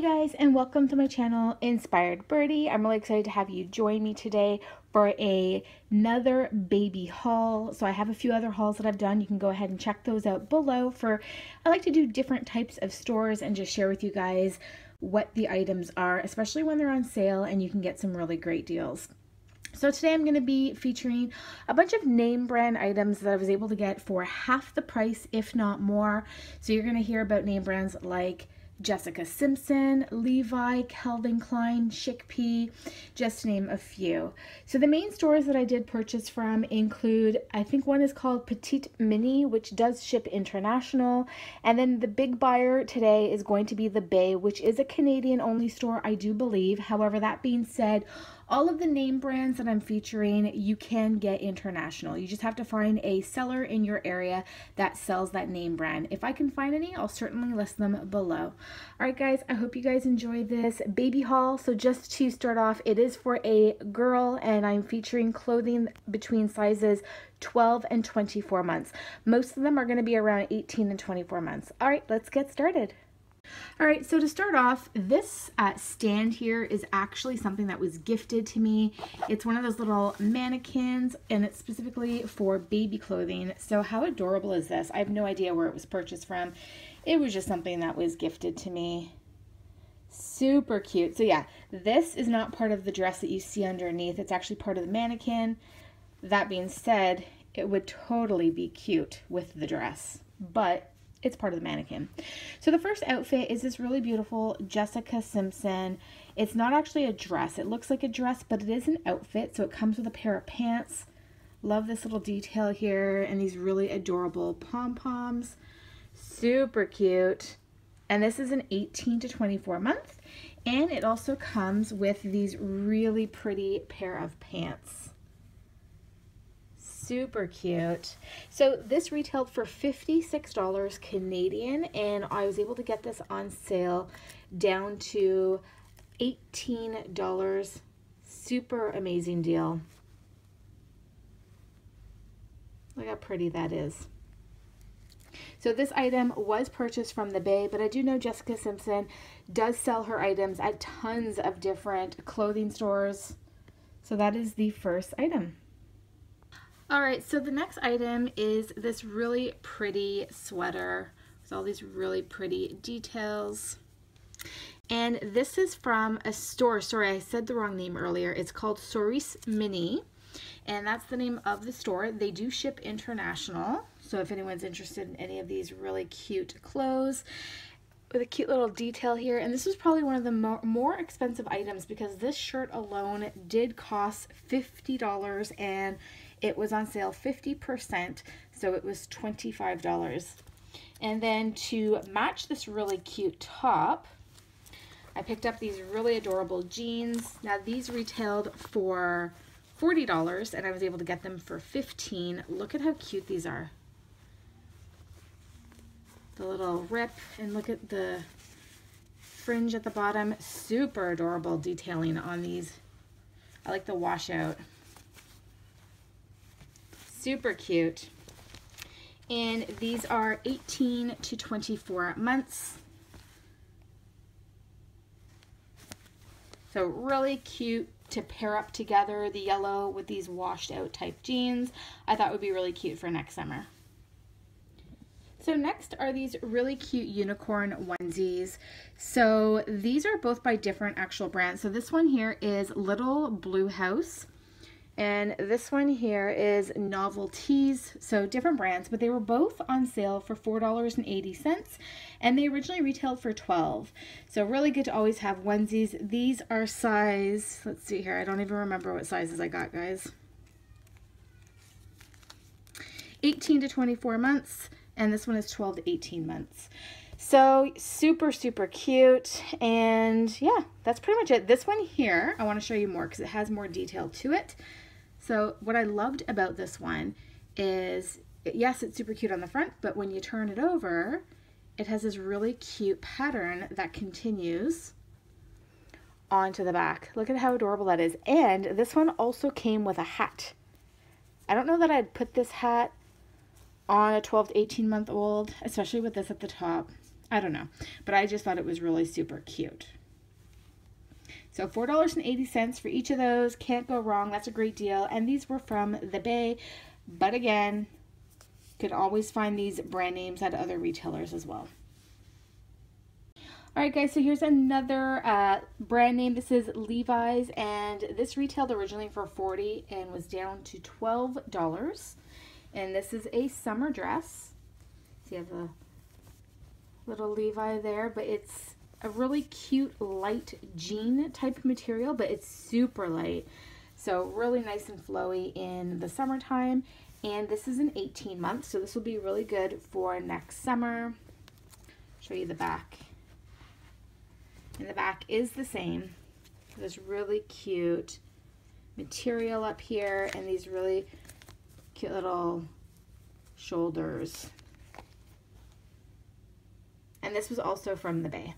guys and welcome to my channel Inspired Birdy. I'm really excited to have you join me today for a, another baby haul. So I have a few other hauls that I've done. You can go ahead and check those out below for I like to do different types of stores and just share with you guys what the items are, especially when they're on sale and you can get some really great deals. So today I'm going to be featuring a bunch of name brand items that I was able to get for half the price, if not more. So you're going to hear about name brands like Jessica Simpson, Levi, Calvin Klein, Chickpea, just name a few. So the main stores that I did purchase from include, I think one is called Petite Mini, which does ship international. And then the big buyer today is going to be The Bay, which is a Canadian only store, I do believe. However, that being said, all of the name brands that I'm featuring, you can get international. You just have to find a seller in your area that sells that name brand. If I can find any, I'll certainly list them below. All right, guys, I hope you guys enjoyed this baby haul. So just to start off, it is for a girl and I'm featuring clothing between sizes 12 and 24 months. Most of them are gonna be around 18 and 24 months. All right, let's get started. All right, so to start off, this uh, stand here is actually something that was gifted to me. It's one of those little mannequins, and it's specifically for baby clothing. So how adorable is this? I have no idea where it was purchased from. It was just something that was gifted to me. Super cute. So yeah, this is not part of the dress that you see underneath. It's actually part of the mannequin. That being said, it would totally be cute with the dress, but it's part of the mannequin. So the first outfit is this really beautiful Jessica Simpson. It's not actually a dress. It looks like a dress, but it is an outfit. So it comes with a pair of pants. Love this little detail here and these really adorable pom-poms. Super cute. And this is an 18 to 24 month. And it also comes with these really pretty pair of pants super cute. So this retailed for $56 Canadian and I was able to get this on sale down to $18. Super amazing deal. Look how pretty that is. So this item was purchased from the Bay, but I do know Jessica Simpson does sell her items at tons of different clothing stores. So that is the first item. All right, so the next item is this really pretty sweater with all these really pretty details. And this is from a store. Sorry, I said the wrong name earlier. It's called Souris Mini. And that's the name of the store. They do ship international. So if anyone's interested in any of these really cute clothes, with a cute little detail here. And this was probably one of the more, more expensive items because this shirt alone did cost $50 and it was on sale 50%, so it was $25. And then to match this really cute top, I picked up these really adorable jeans. Now these retailed for $40 and I was able to get them for 15. Look at how cute these are. The little rip and look at the fringe at the bottom. Super adorable detailing on these. I like the washout super cute. And these are 18 to 24 months. So really cute to pair up together the yellow with these washed out type jeans. I thought would be really cute for next summer. So next are these really cute unicorn onesies. So these are both by different actual brands. So this one here is Little Blue House. And this one here is Novelties, so different brands, but they were both on sale for $4.80 and they originally retailed for 12 So really good to always have onesies. These are size, let's see here, I don't even remember what sizes I got, guys. 18 to 24 months, and this one is 12 to 18 months. So super, super cute. And yeah, that's pretty much it. This one here, I want to show you more because it has more detail to it. So what I loved about this one is, yes, it's super cute on the front, but when you turn it over, it has this really cute pattern that continues onto the back. Look at how adorable that is. And this one also came with a hat. I don't know that I'd put this hat on a 12 to 18 month old, especially with this at the top. I don't know, but I just thought it was really super cute. So $4.80 for each of those. Can't go wrong. That's a great deal. And these were from the Bay. But again, you can always find these brand names at other retailers as well. All right, guys, so here's another uh, brand name. This is Levi's, and this retailed originally for 40 and was down to $12. And this is a summer dress. So you have a little Levi there, but it's a really cute light jean type material, but it's super light. So really nice and flowy in the summertime. And this is an 18 month, so this will be really good for next summer. Show you the back. And the back is the same. This really cute material up here and these really cute little shoulders. And this was also from the Bay.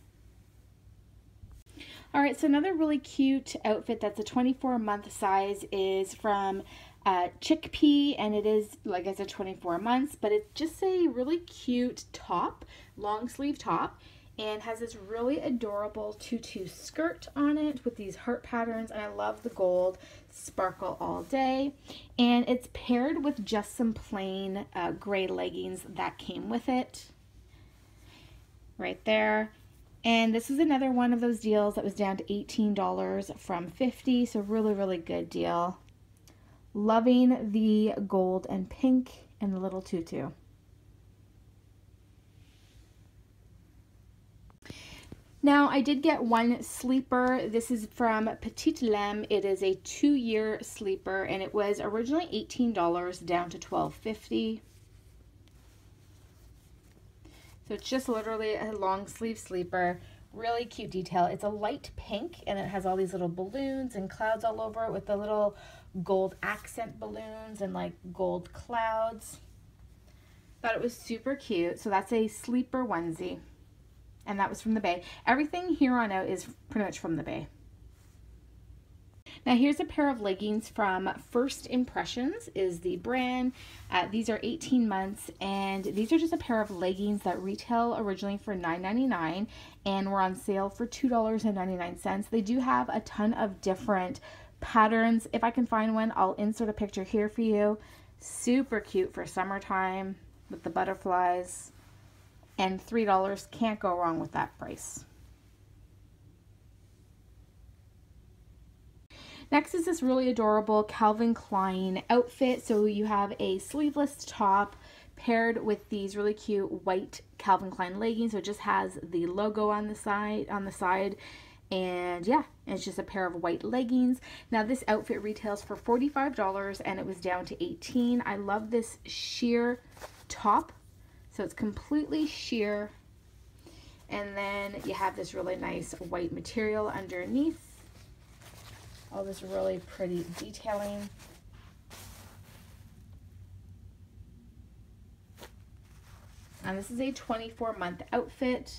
All right, so another really cute outfit that's a 24 month size is from uh, Chickpea, and it is, like I said, 24 months, but it's just a really cute top, long sleeve top, and has this really adorable tutu skirt on it with these heart patterns, and I love the gold sparkle all day. And it's paired with just some plain uh, gray leggings that came with it. Right there. And this is another one of those deals that was down to $18 from 50 so really, really good deal. Loving the gold and pink and the little tutu. Now, I did get one sleeper. This is from Petit Lem. It is a two-year sleeper, and it was originally $18 down to $12.50. So it's just literally a long sleeve sleeper. Really cute detail. It's a light pink and it has all these little balloons and clouds all over it with the little gold accent balloons and like gold clouds. Thought it was super cute. So that's a sleeper onesie. And that was from the Bay. Everything here on out is pretty much from the Bay. Now here's a pair of leggings from First Impressions is the brand. Uh, these are 18 months and these are just a pair of leggings that retail originally for $9.99 and were on sale for $2.99. They do have a ton of different patterns. If I can find one, I'll insert a picture here for you. Super cute for summertime with the butterflies and $3 can't go wrong with that price. Next is this really adorable Calvin Klein outfit. So you have a sleeveless top paired with these really cute white Calvin Klein leggings. So it just has the logo on the side on the side. And yeah, it's just a pair of white leggings. Now this outfit retails for $45 and it was down to 18. I love this sheer top. So it's completely sheer. And then you have this really nice white material underneath all this really pretty detailing. And this is a 24 month outfit.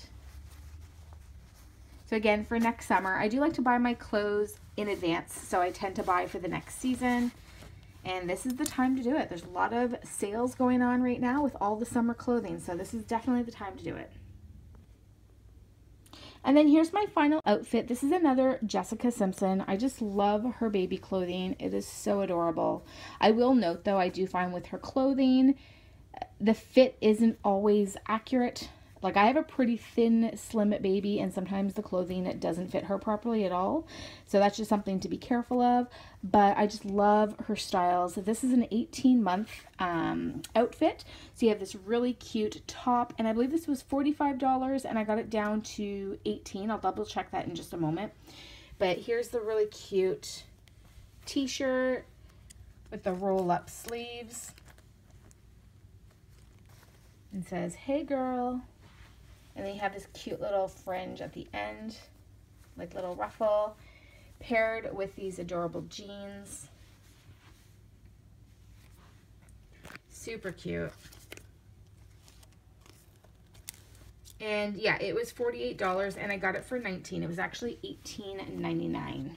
So again, for next summer, I do like to buy my clothes in advance. So I tend to buy for the next season. And this is the time to do it. There's a lot of sales going on right now with all the summer clothing. So this is definitely the time to do it. And then here's my final outfit. This is another Jessica Simpson. I just love her baby clothing. It is so adorable. I will note though, I do find with her clothing, the fit isn't always accurate. Like I have a pretty thin, slim baby and sometimes the clothing doesn't fit her properly at all. So that's just something to be careful of. But I just love her styles. This is an 18 month um, outfit. So you have this really cute top and I believe this was $45 and I got it down to 18. I'll double check that in just a moment. But here's the really cute t-shirt with the roll up sleeves. And says, hey girl. And then you have this cute little fringe at the end, like little ruffle, paired with these adorable jeans. Super cute. And yeah, it was $48 and I got it for 19 It was actually $18.99.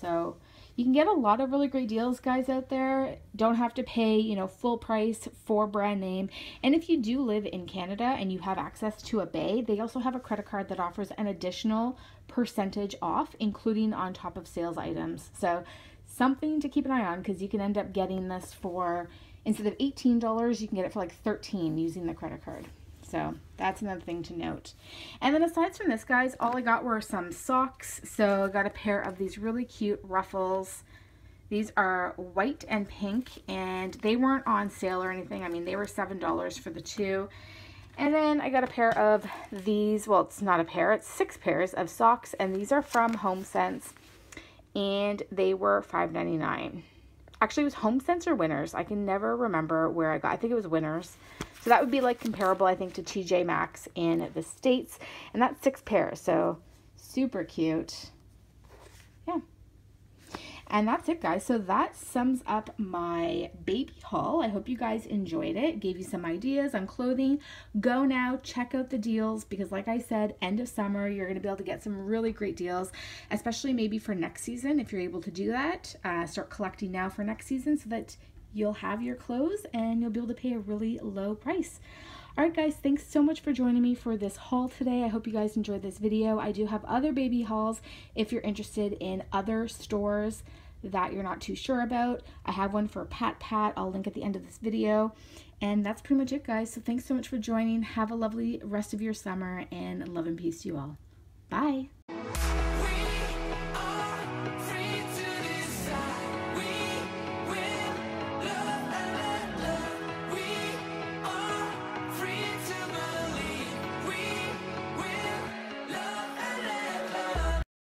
So you can get a lot of really great deals, guys, out there. Don't have to pay, you know, full price for brand name. And if you do live in Canada and you have access to a Bay, they also have a credit card that offers an additional percentage off, including on top of sales items. So something to keep an eye on because you can end up getting this for, instead of $18, you can get it for like 13 using the credit card. So that's another thing to note. And then aside from this, guys, all I got were some socks. So I got a pair of these really cute ruffles. These are white and pink, and they weren't on sale or anything. I mean, they were $7 for the two. And then I got a pair of these, well, it's not a pair, it's six pairs of socks, and these are from HomeSense, and they were $5.99. Actually, it was HomeSense or Winners. I can never remember where I got. I think it was Winners. So that would be like comparable, I think, to TJ Maxx in the States. And that's six pairs. So super cute. And that's it, guys. So that sums up my baby haul. I hope you guys enjoyed it. Gave you some ideas on clothing. Go now, check out the deals because like I said, end of summer, you're going to be able to get some really great deals, especially maybe for next season if you're able to do that. Uh, start collecting now for next season so that you'll have your clothes and you'll be able to pay a really low price. Alright guys, thanks so much for joining me for this haul today. I hope you guys enjoyed this video. I do have other baby hauls if you're interested in other stores that you're not too sure about. I have one for Pat Pat. I'll link at the end of this video. And that's pretty much it, guys. So thanks so much for joining. Have a lovely rest of your summer and love and peace to you all. Bye.